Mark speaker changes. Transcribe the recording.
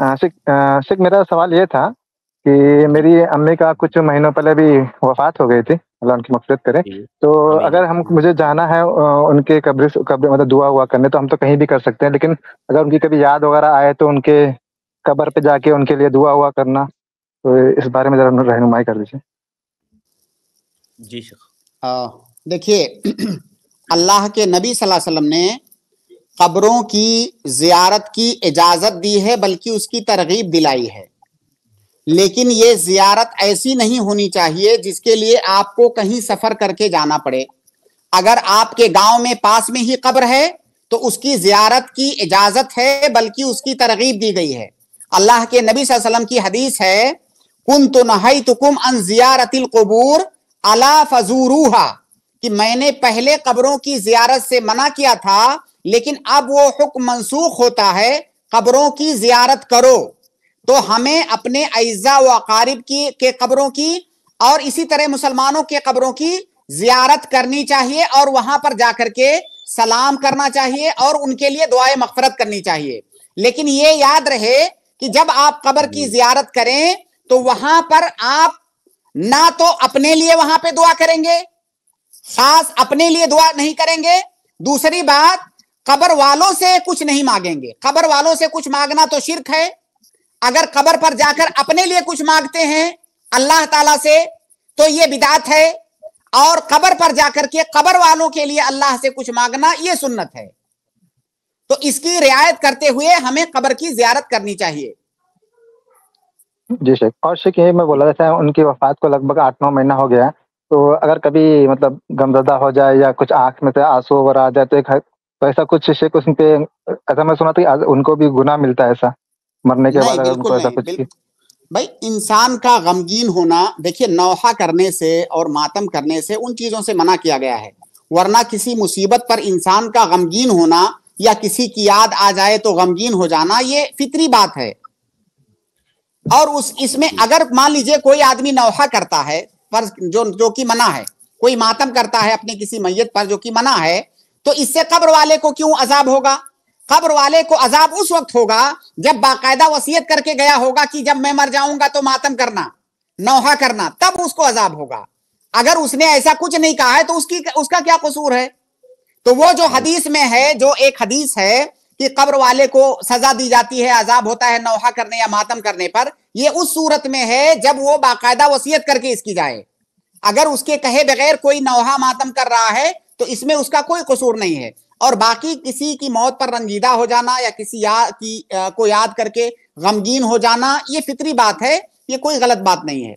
Speaker 1: शेख मेरा सवाल ये था कि मेरी अम्मी का कुछ महीनों पहले भी वफात हो गई थी अल्लाह उनकी मफरत करे। तो अगर हम मुझे जाना है उनके कब्र कब्र मतलब दुआ हुआ करने तो हम तो कहीं भी कर सकते हैं लेकिन अगर उनकी कभी याद वगैरह आए तो उनके कब्र पे जाके उनके लिए दुआ हुआ करना तो इस बारे में जरा रहनुमाई कर दीजिए।
Speaker 2: जी शेख। देखिए
Speaker 3: अल्लाह के नबी सल्लल्लाहु अलैहि वसल्लम ने कब्रों की जियारत की इजाज़त दी है, बल्कि उसकी तरगीब दिलाई है। लेकिन ये जियारत ऐसी नहीं होनी चाहिए जिसके लिए आपको कहीं सफ़र करके जाना पड़े। अगर आपके गाँव में पास में ही कब्र है तो उसकी जियारत की इजाज़त है, बल्कि उसकी तरगीब दी गई है। अल्लाह के नबी वसल्लम की हदीस है कुन तो नही तुकुम अन जियारतिल कबूर अला फजूरूहा कि मैंने पहले कब्रों की जियारत से मना किया था लेकिन अब वो हुक्म मनसूख होता है कब्रों की जियारत करो। तो हमें अपने अज्जा व अकारिब की के कब्रों की और इसी तरह मुसलमानों के कब्रों की जियारत करनी चाहिए और वहाँ पर जाकर के सलाम करना चाहिए और उनके लिए दुआए मफफरत करनी चाहिए। लेकिन ये याद रहे कि जब आप कब्र की जियारत करें तो वहाँ पर आप ना तो अपने लिए वहाँ पे दुआ करेंगे खास अपने लिए दुआ नहीं करेंगे। दूसरी बात कब्र वालों से कुछ नहीं मांगेंगे। कब्र वालों से कुछ मांगना तो शिरक है। अगर कब्र पर जाकर अपने लिए कुछ मांगते हैं अल्लाह ताला से तो ये बिदात है। और कब्र पर जाकर के कब्र वालों के लिए अल्लाह से कुछ मांगना, ये सुन्नत है। तो इसकी रियायत करते हुए हमें कब्र की जियारत करनी चाहिए।
Speaker 1: जी शेख, और शेख ये मैं बोला जैसे उनकी वफात को लगभग आठ नौ महीना हो गया तो अगर कभी मतलब गमजदा हो जाए या कुछ आँख में से आँसू वगैरह आ जाए तो एक तो ऐसा कुछ शेख उस पे ऐसा मैं सुना था उनको भी गुना मिलता है ऐसा मरने के बाद अगर उनको ऐसा कुछ
Speaker 3: भाई इंसान का गमगीन होना देखिए नौहा करने से और मातम करने से उन चीज़ों से मना किया गया है। वरना किसी मुसीबत पर इंसान का गमगीन होना या किसी की याद आ जाए तो गमगीन हो जाना ये फितरी बात है। और उस इसमें अगर मान लीजिए कोई आदमी नौहा करता है पर जो जो कि मना है कोई मातम करता है अपने किसी मैयत पर जो कि मना है तो इससे कब्र वाले को क्यों अजाब होगा? कब्र वाले को अजाब उस वक्त होगा जब बाकायदा वसीयत करके गया होगा कि जब मैं मर जाऊँगा तो मातम करना, नौहा करना, तब उसको अजाब होगा। अगर उसने ऐसा कुछ नहीं कहा है तो उसकी, उसका क्या कसूर है? तो वो जो हदीस में है, जो एक हदीस है कि कब्र वाले को सजा दी जाती है, अजाब होता है नौहा करने या मातम करने पर, ये उस सूरत में है जब वो बाकायदा वसीयत करके इसकी जाए। अगर उसके कहे बगैर कोई नौहा मातम कर रहा है तो इसमें उसका कोई कसूर नहीं है। और बाकी किसी की मौत पर रंजीदा हो जाना या किसी या की आ, को याद करके गमगीन हो जाना ये फितरी बात है ये कोई गलत बात नहीं है।